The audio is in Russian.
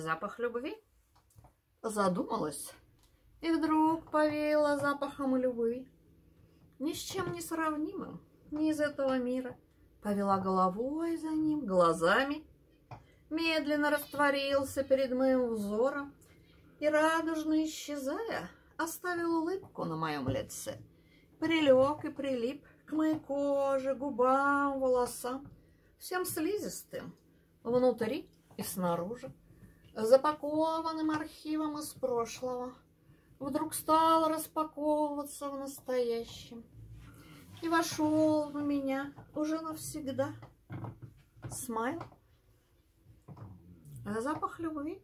Запах любви? Задумалась и вдруг повеяла запахом любви. Ни с чем не сравнимым, ни из этого мира. Повела головой за ним, глазами. Медленно растворился перед моим взором и, радужно исчезая, оставил улыбку на моем лице. Прилег и прилип к моей коже, губам, волосам, всем слизистым, внутри и снаружи, запакованным архивом из прошлого, вдруг стал распаковываться в настоящем и вошел в меня уже навсегда. Смайл. Запах любви.